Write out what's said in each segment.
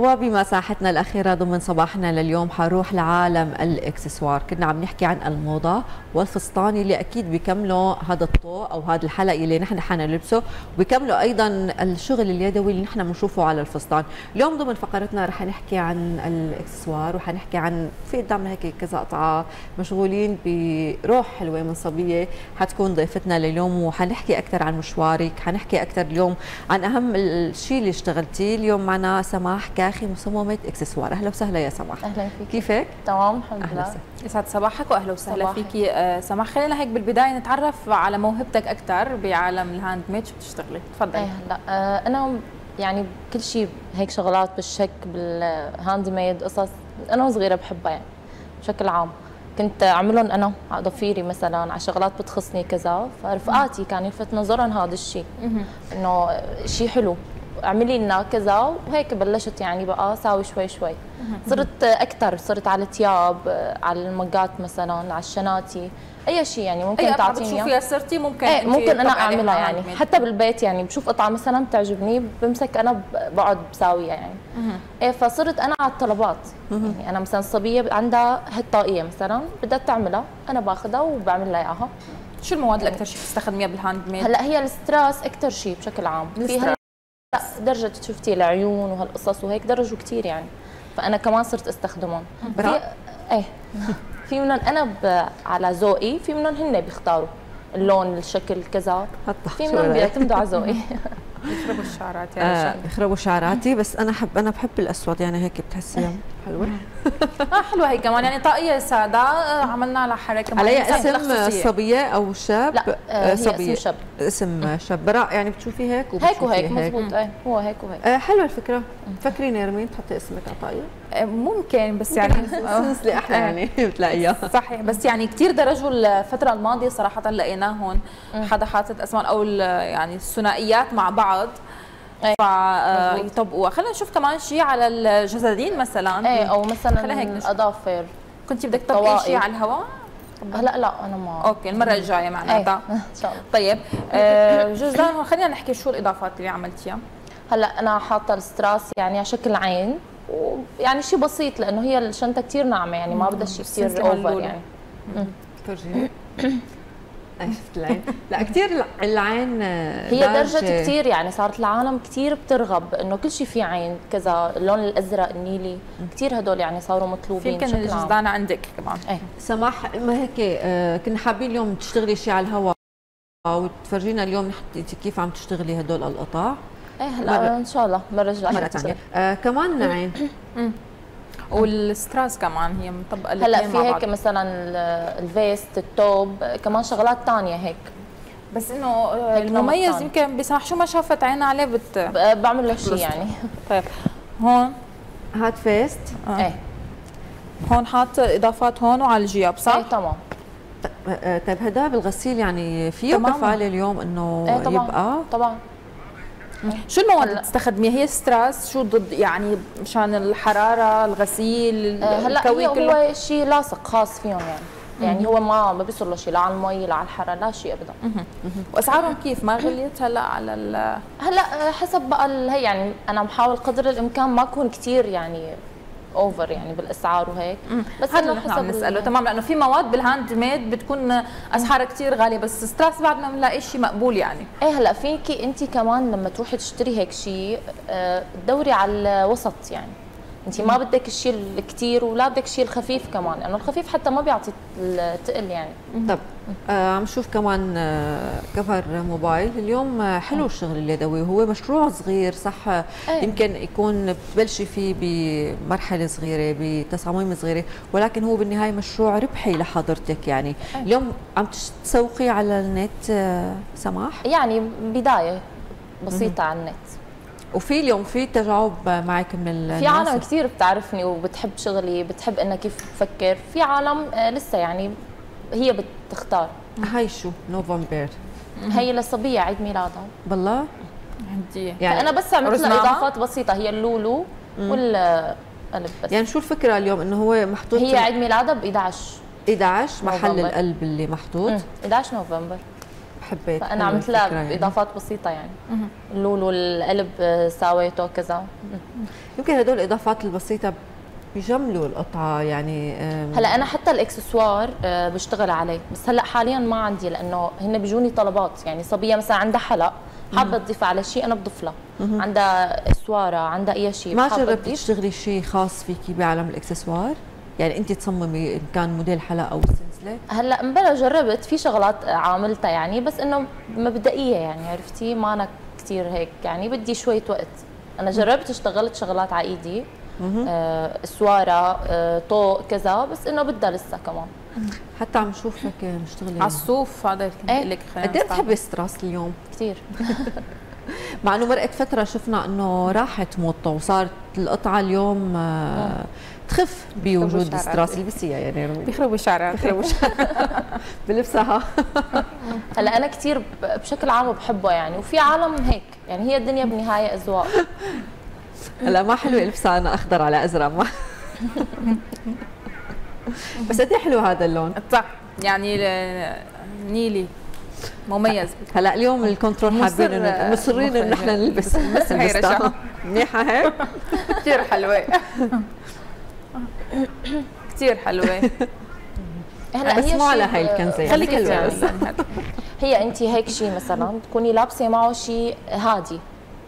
وبمساحتنا الأخيرة ضمن صباحنا لليوم حنروح لعالم الإكسسوار. كنا عم نحكي عن الموضة والفستان اللي أكيد بيكملوا هذا الطوق أو هذا الحلق اللي نحن حنلبسه وبيكملوا أيضا الشغل اليدوي اللي نحن بنشوفه على الفستان. اليوم ضمن فقرتنا رح نحكي عن الإكسسوار وحنحكي عن في قدامنا هيك كذا قطعة مشغولين بروح حلوة من صبية حتكون ضيفتنا لليوم وحنحكي أكثر عن مشوارك حنحكي أكثر اليوم عن أهم الشيء اللي اشتغلتيه. اليوم معنا سماح كاخي مصممة إكسسوار. أهلا وسهلا يا سماح أهلا فيك. كيفك؟ تمام الحمد لله. يسعد صباحك واهلا وسهلا. فيكي آه، سماح خلينا هيك بالبداية نتعرف على موهبتك أكثر بعالم ال handmade. شو بتشتغلي؟ تفضلي. إيه هلا آه، أنا يعني كل شيء هيك شغلات بالشك بال handmade قصص أنا وصغيرة بحبها يعني بشكل عام. كنت أعملهم أنا على ظافيري مثلا على شغلات بتخصني كذا. فرفقاتي كان يلفت نظرهم هذا الشيء إنه شيء حلو. اعملي لنا كذا وهيك بلشت يعني بقى ساوي شوي شوي. صرت أكثر صرت على الثياب على ال mugات مثلا على الشناتي أي شيء يعني ممكن تعطيني. إياه. بتشوفيها صرتي ممكن إيه ممكن أنا أعملها يعني. handmade. حتى بالبيت يعني بشوف قطعة مثلا بتعجبني بمسك أنا بقعد بساويها يعني. إيه فصرت أنا على الطلبات. يعني أنا مثلا صبية عندها هالطاقيه مثلا بدها تعملها أنا باخذها وبعمل لها إياها. شو المواد اللي أكثر شيء بتستخدميها بال handmade هلأ هي الستراس أكثر شيء بشكل عام. في هلا درجة شفتي العيون وهالقصص وهيك درجوا كثير يعني. فأنا كمان صرت أستخدمهم. في. إيه. في منهم أنا ب... على ذوقي في منهم هن بيختاروا. اللون الشكل كذا. في منهم؟ بيعتمدوا على ذوقي. يخربوا الشعرات يا آه رجال يخربوا شعراتي بس أنا حب أنا بحب الأسود يعني هيك بتحسيها حلوة. آه حلوة هي كمان. يعني طاقية سادة آه، عملنا لها حركة علي معينة. اسم. صبية أو شاب؟ لا آه، صبيه اسم شاب. اسم شاب. براء يعني بتشوفي هيك هيك وهيك وبتشوفي مزبوط إيه هو هيك وهيك. آه حلوة الفكرة. فكري نيرمين تحطي اسمك على طاقية؟ آه، ممكن بس يعني سلسلة أحلى يعني بتلاقيها. صحيح. بس يعني كثير درجوا الفترة الماضية صراحة لقيناهم حدا حاطط أسماء أو يعني الثنائيات مع بعض. فيطبقوها خلينا نشوف كمان شيء على الجزادين مثلا. إيه أو مثلا. الاظافر كنت بدك تطبقي. شيء على الهواء؟ هلا لا أنا ما. okay المرة الجاية إيه معناتها إن شاء الله. طيب آه، جزدان خلينا نحكي شو الإضافات اللي عملتيها؟ هلا أنا حاطة الستراس يعني على شكل عين ويعني شيء بسيط لأنه هي الشنطة كثير ناعمة يعني ما بدها شيء كثير over. يعني. فرجيني شفت العين لا كثير العين آه، هي درجة درجة كثير يعني صارت العالم كثير بترغب إنه كل شيء فيه عين كذا اللون الأزرق النيلي كثير هدول يعني صاروا في مطلوبين بشكل عام. الجزدان عندك كمان. إيه. سماح ما هيك آه، كنا حابين اليوم تشتغلي شيء على الهواء وتفرجينا اليوم كيف عم تشتغلي هدول القطع إيه مرة- هلا إن شاء الله مرة جاية مرة ثانية آه كمان عين والستراس كمان هي مطبقة هلا في مع هيك بعض مثلا ال- الفيست التوب كمان شغلات تانية هيك بس إنه آه، المميز. يمكن بسمح شو ما شافت عينها عليه بت بعمل له شيء. يعني طيب هون هاد فيست آه. إيه هون حاط إضافات هون وعلى الجياب صح؟ إيه تمام آه، طيب هذا بالغسيل يعني فيه. كفالة اليوم إنه إيه طبعا يبقى طبعا شو المواد اللي. بتستخدميها؟ هي ستراس شو ضد يعني مشان الحرارة، الغسيل، آه، هلا الكوي هي كله هو شيء لاصق خاص فيهم يعني يعني هو ما ما بيصير له شيء لا على المي لا على الحرارة لا شيء ابدا وأسعارهم كيف؟ ما غليت هلا على ال هلا آه، حسب بقى هي يعني أنا بحاول قدر الإمكان ما أكون كثير يعني over يعني بالاسعار وهيك. بس هذا اللي عم نسأله. ال- تمام لأنه في مواد بال handmade بتكون أسعارها كثير غالية بس ستراس بعد ما بنلاقي شيء مقبول يعني. إيه هلأ فيكي انت كمان لما تروحي تشتري هيك شيء آه، تدوري على الوسط يعني. انت ما بدك الشيء الكثير ولا بدك الشيء الخفيف كمان لأنه الخفيف حتى ما بيعطي الثقل يعني. طب آه عم شوف كمان آه كفر موبايل. اليوم آه حلو الشغل اليدوي وهو مشروع صغير صح؟ آه، أيه. يمكن يكون بتبلشي فيه بمرحلة صغيرة بتصاميم صغيرة ولكن هو بالنهاية مشروع ربحي لحضرتك يعني. أيه. اليوم عم تسوقي على النت آه سماح؟ يعني بداية بسيطة على النت. وفي اليوم في تجاوب معك من الناس. في عالم كثير بتعرفني وبتحب شغلي بتحب انها كيف بفكر في عالم آه، لسه يعني هي بتختار. هاي شو؟ نوفمبر. هي للصبيه عيد ميلادها. بالله؟ عندي. يعني فأنا بس عملت لها رزمامة؟ إضافات بسيطة هي اللولو والقلب بس. يعني شو الفكرة اليوم؟ إنه هو محطوط هي عيد ميلادها ب 11 11 محل نوفمبر. القلب اللي محطوط. مم، 11 نوفمبر. حبيت فأنا عملت لها يعني. باضافات بسيطة يعني. اللولو القلب آه، ساويته كذا يمكن هدول الإضافات البسيطة بيجملوا القطعة يعني هلا أنا حتى الإكسسوار آه، بشتغل عليه. بس هلا حاليا ما عندي لأنه هن بيجوني طلبات. يعني صبية مثلا عندها حلق حابة تضيف على شيء أنا بضيف لها. عندها إسوارة عندها أي شيء ما جربتي. تشتغلي شيء خاص فيكي بعالم الإكسسوار؟ يعني انت تصممي ان كان موديل حلقه أو سلسلة؟ هلا مبلا جربت في شغلات عاملتها يعني بس انه مبدئية يعني عرفتي؟ ما أنا كثير هيك يعني بدي شوية وقت. أنا جربت اشتغلت شغلات على إيدي. آه، اسواره آه، طوق كذا بس إنه بدها لسه كمان. حتى عم شوفك مشتغله على الصوف هذا كنت إيه. أقول لك خلينا قد إيه. بتحبي ستراس اليوم؟ كثير مع إنه مرقت فترة شفنا إنه راحت موضته وصارت القطعة اليوم آه، تخف بوجود. ستراس البسيها يعني. بيخربوا شعرات بيخربوا بلبسها. هلأ أنا كثير بشكل عام بحبه يعني وفي عالم هيك يعني هي الدنيا بالنهايه أذواق. هلأ ما حلو البسها أنا أخضر على أزرق. ما. بس قد إيه حلو هذا اللون؟ صح. يعني نيلي. مميز. هلا اليوم الكنترول حابين انه مصرين انه نحن نلبس نلبس هي البستان. رشا. منيحة هيك؟ كثير حلوة. كثير حلوة. هلا بس هي مو على يعني. حلوة حلوة بس. هي انت هيك شيء مثلا تكوني لابسة معه شيء هادي.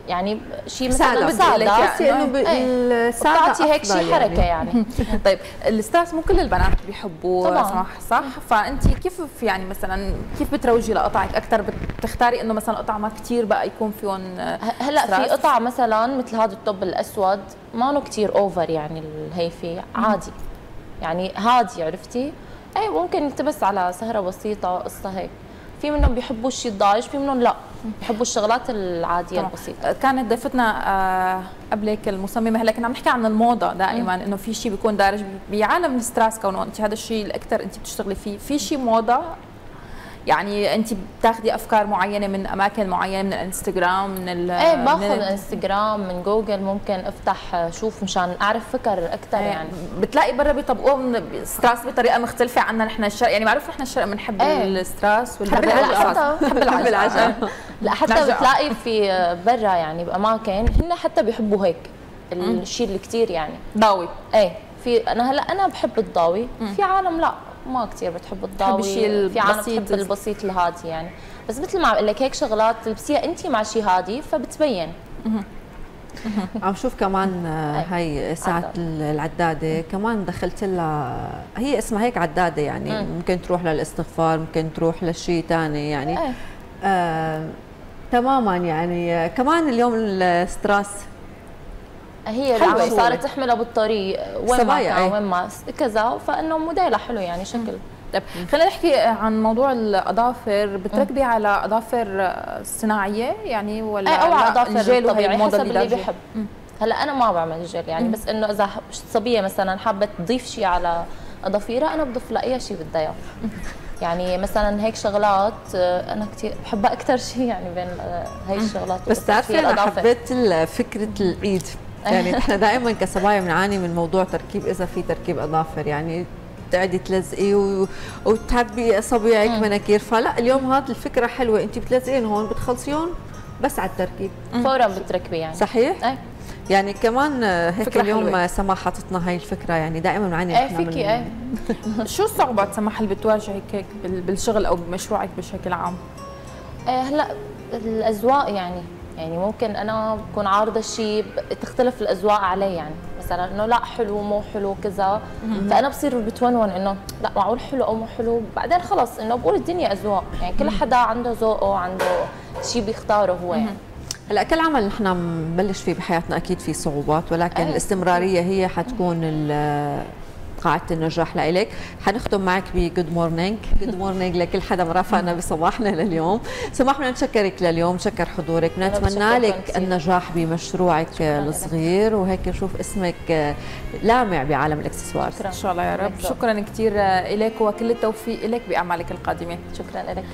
يعني شيء مثلا بدي بس إنه إيه. بتعطي هيك شيء حركة يعني. طيب الستاس مو كل البنات بيحبوه طبعاً. صح صح؟ فأنت كيف يعني مثلا كيف بتروجي لقطعك أكثر؟ بتختاري إنه مثلا قطع ما كثير بقى يكون فيهم هلأ في؟ قطع مثلا مثل هذا الطب الأسود ما له كثير over يعني ال heavy عادي. يعني هادي عرفتي؟ اي ممكن ينلبس على سهرة بسيطة قصة هيك. في منهم بيحبوا الشيء الضاجج في منهم لا بيحبوا الشغلات العادية طبعاً. البسيطة. كانت ضيفتنا آه، قبلك المصممة هلا كنا عم نحكي عن الموضة دائما إنه في شيء بيكون دارج بعالم الستراس كونه انت هذا الشيء الاكثر انت بتشتغلي فيه. في شيء موضة يعني انت بتاخذي افكار معينة من اماكن معينة من الانستغرام من ال إيه من باخذ ال- انستغرام من جوجل ممكن افتح شوف مشان اعرف فكر أكثر يعني بتلاقي برا بيطبقوه من ستراس بطريقة مختلفة عنا نحن الشرق يعني معروف نحن الشرق بنحب إيه. الستراس حب والهبل العجقة. حتى حب العجقة. العجقة. لا حتى. بتلاقي في برا يعني بأماكن هن حتى بيحبوا هيك الشيء اللي كثير يعني ضاوي إيه في أنا هلا أنا بحب الضاوي في عالم لا ما كثير بتحب الشيء في عالم. بتحب البسيط الهادي يعني بس مثل ما عم أقول لك هيك شغلات تلبسيها انت مع شيء هادي فبتبين عم شوف كمان آه،. هي ساعة عدادة. العدادة كمان دخلت لها هي اسمها هيك عدادة يعني مم. ممكن تروح للاستغفار ممكن تروح لشيء ثاني يعني آه تماما يعني كمان اليوم الستراس هي حلوة. اللي صارت تحملها بالطريق وين ما كان أي. وين ما كذا. فإنه موديلها حلو يعني شكل. طيب خلينا نحكي عن موضوع الأظافر. بتركبي على أظافر صناعية يعني ولا إيه أو على الجيل وهي طبيعي. حسب اللي؟ بيحب هلأ أنا ما بعمل جل يعني بس إنه إذا صبية مثلا حابة تضيف شيء على اظافيرها أنا بضيف لها أي شيء بدها إياه. يعني مثلا هيك شغلات آه، أنا كثير بحبها أكثر شيء يعني بين آه، هاي الشغلات بس تعرفي أنا. حبيت فكرة الايد يعني نحن دائما كصبايا بنعاني من موضوع تركيب إذا في تركيب أظافر يعني تقعدي تلزقي و... وتحبي اصابعك مناكير. فلا اليوم هذه الفكرة حلوة. انت بتلزقين هون بتخلصيهم بس على التركيب. فورا بتركبي يعني. صحيح؟ إيه. يعني كمان هيك اليوم حلوة. سما حاطتنا هاي الفكرة يعني دائما بنعاني إيه فيكي إيه. شو الصعوبات سماح اللي بتواجهك هيك بال- بالشغل أو بمشروعك بشكل عام؟ إيه هلأ الأذواق يعني. يعني ممكن أنا بكون عارضة شيء تختلف الأذواق عليه يعني. مثلا إنه لا حلو مو حلو كذا. فأنا بصير بتونون إنه لا معقول حلو أو مو حلو. بعدين خلص إنه بقول الدنيا أذواق. يعني كل حدا عنده ذوقه عنده شيء بيختاره هو. يعني هلأ كل عمل نحن بنبلش فيه بحياتنا أكيد في صعوبات ولكن أيه. الاستمرارية هي حتكون قاعدة النجاح لإلك. حنختم معك ب good morning good morning لكل حدا مرافقنا بصباحنا لليوم. سماح بدنا نشكرك لليوم نشكر حضورك. بدنا أنا نتمنى بشكركم لك. النجاح بمشروعك الصغير. وهيك نشوف اسمك لامع بعالم الاكسسوار شكرا. إن شاء الله يا رب. شكرا كثير لك وكل التوفيق لك بأعمالك القادمة. شكرا لك.